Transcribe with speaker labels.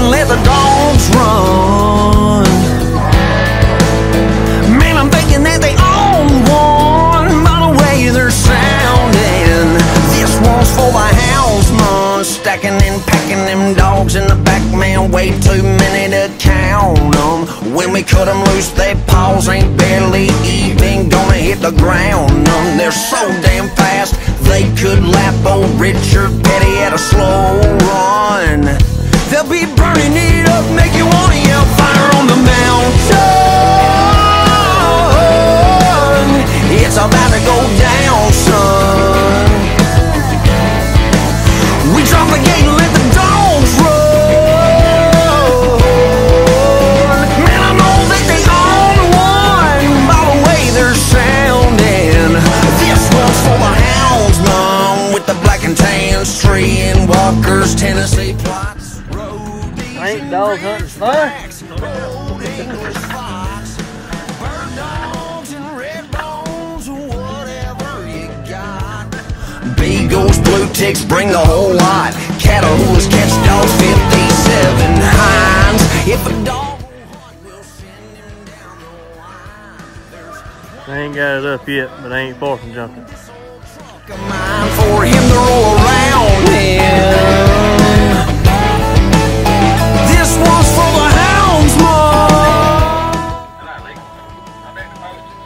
Speaker 1: and let the dogs run. Man, I'm thinking that they own one by the way they're sounding. This one's for the houndsman, stacking and packing them dogs in the back, man. Way too many to count 'em. When we cut 'em loose, their paws ain't barely even gonna hit the ground. They're so damn fast, they could lap old Richard Petty at a slow run. They'll be burning it up, make you wanna yell fire on the mountain. It's about to go down, son. We drop the gate and let the dogs run. Man, I know that they own one by the way they're sounding. This one's for the houndsman with the black and tan tree and Walker's Tennessee Plotts.
Speaker 2: Ain't dog hunting fun?
Speaker 1: Old English fox, bird dogs and red bones, whatever you got. Beagles, blue ticks, bring the whole lot. Catahoula's catch dog 57 Hines. If a dog will send him down the line.
Speaker 2: I ain't got it up yet, but I ain't far from jumping.